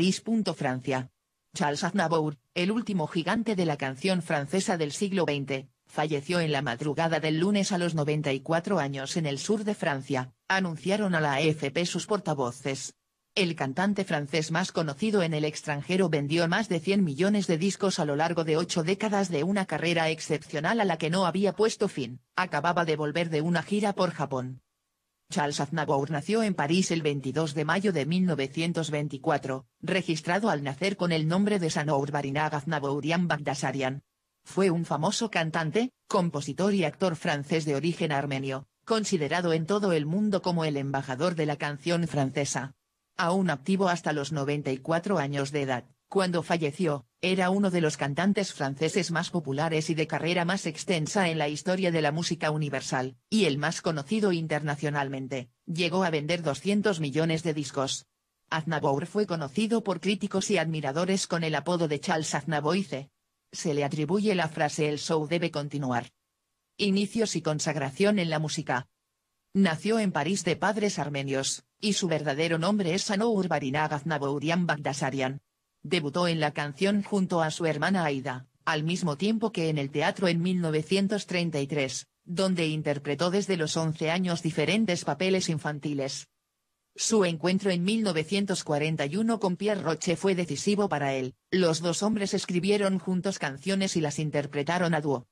París. Francia. Charles Aznavour, el último gigante de la canción francesa del siglo XX, falleció en la madrugada del lunes a los 94 años en el sur de Francia, anunciaron a la AFP sus portavoces. El cantante francés más conocido en el extranjero vendió más de 100 millones de discos a lo largo de ocho décadas de una carrera excepcional a la que no había puesto fin, acababa de volver de una gira por Japón. Charles Aznavour nació en París el 22 de mayo de 1924, registrado al nacer con el nombre de Sanour Barinag Aznavourian Bagdasarian. Fue un famoso cantante, compositor y actor francés de origen armenio, considerado en todo el mundo como el embajador de la canción francesa. Aún activo hasta los 94 años de edad, cuando falleció, era uno de los cantantes franceses más populares y de carrera más extensa en la historia de la música universal, y el más conocido internacionalmente, llegó a vender 200 millones de discos. Aznavour fue conocido por críticos y admiradores con el apodo de Charles Aznavoice. Se le atribuye la frase el show debe continuar. Inicios y consagración en la música. Nació en París de padres armenios, y su verdadero nombre es Sanour Barinag Aznavourian Bagdasarian. Debutó en la canción junto a su hermana Aida, al mismo tiempo que en el teatro en 1933, donde interpretó desde los 11 años diferentes papeles infantiles. Su encuentro en 1941 con Pierre Roche fue decisivo para él, los dos hombres escribieron juntos canciones y las interpretaron a dúo.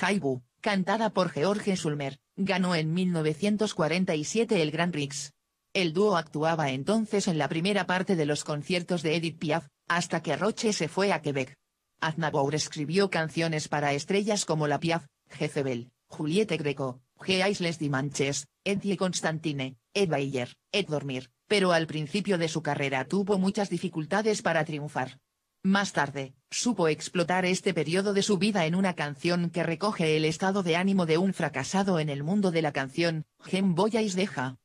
Haibu, cantada por George Sulmer, ganó en 1947 el Grand Prix. El dúo actuaba entonces en la primera parte de los conciertos de Edith Piaf, hasta que Roche se fue a Quebec. Aznavour escribió canciones para estrellas como La Piaf, Jezebel, Juliette Greco, G. Aisles Dimanches, Edie Constantine, Ed Bayer, Ed Dormir, pero al principio de su carrera tuvo muchas dificultades para triunfar. Más tarde, supo explotar este periodo de su vida en una canción que recoge el estado de ánimo de un fracasado en el mundo de la canción, Gem Boyais Deja.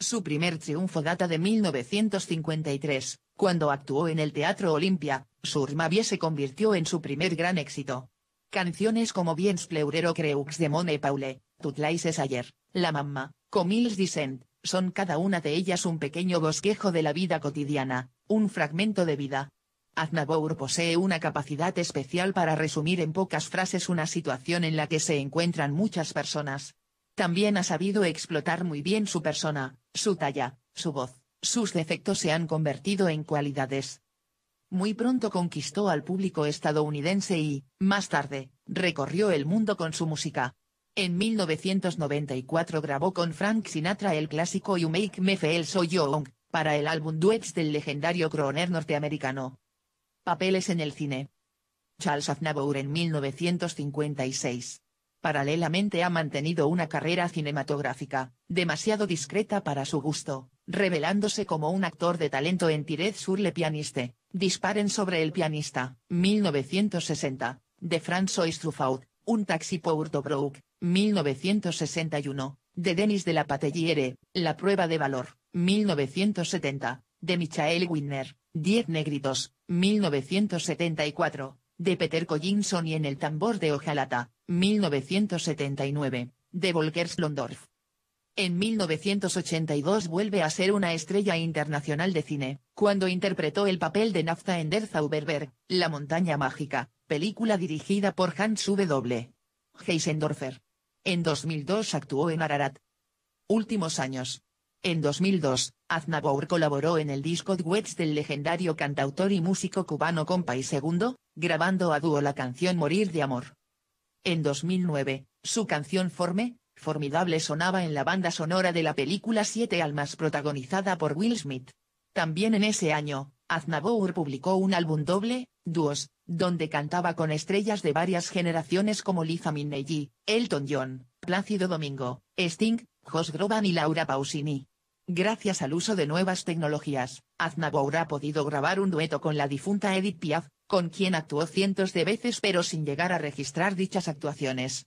Su primer triunfo data de 1953, cuando actuó en el Teatro Olimpia, Surmavie se convirtió en su primer gran éxito. Canciones como Biens pleurero creux de Mone Paule, Tutlais ayer, La Mamma, Comils Dissent, son cada una de ellas un pequeño bosquejo de la vida cotidiana, un fragmento de vida. Aznavour posee una capacidad especial para resumir en pocas frases una situación en la que se encuentran muchas personas. También ha sabido explotar muy bien su persona, su talla, su voz, sus defectos se han convertido en cualidades. Muy pronto conquistó al público estadounidense y, más tarde, recorrió el mundo con su música. En 1994 grabó con Frank Sinatra el clásico You Make Me Feel So Young, para el álbum Duets del legendario croner norteamericano. Papeles en el cine. Charles Aznavour en 1956. Paralelamente ha mantenido una carrera cinematográfica, demasiado discreta para su gusto, revelándose como un actor de talento en Tirez sur le pianiste, Disparen sobre el pianista, 1960, de François Truffaut, Un taxi pour Tobruk, 1961, de Denis de la Patelliere, La prueba de valor, 1970, de Michael Winner, Diez negritos, 1974, de Peter Collinson y en el tambor de Ojalata, 1979, de Volker Slondorf. En 1982 vuelve a ser una estrella internacional de cine, cuando interpretó el papel de Nafta en Der Zauberberg, La montaña mágica, película dirigida por Hans W. Heisendorfer. En 2002 actuó en Ararat. Últimos años. En 2002, Aznavour colaboró en el disco Duets del legendario cantautor y músico cubano Compa y Segundo, grabando a dúo la canción Morir de Amor. En 2009, su canción Forme, Formidable sonaba en la banda sonora de la película Siete Almas protagonizada por Will Smith. También en ese año, Aznavour publicó un álbum doble, Duos, donde cantaba con estrellas de varias generaciones como Liza Minnelli, Elton John, Plácido Domingo, Sting, Josh Groban y Laura Pausini. Gracias al uso de nuevas tecnologías, Aznavour ha podido grabar un dueto con la difunta Edith Piaf, con quien actuó cientos de veces pero sin llegar a registrar dichas actuaciones.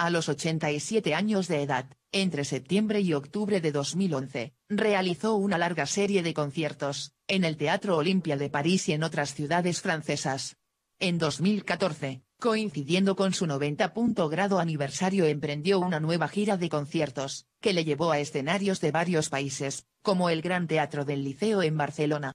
A los 87 años de edad, entre septiembre y octubre de 2011, realizó una larga serie de conciertos, en el Teatro Olimpia de París y en otras ciudades francesas. En 2014, coincidiendo con su 90. grado aniversario emprendió una nueva gira de conciertos, que le llevó a escenarios de varios países, como el Gran Teatro del Liceo en Barcelona,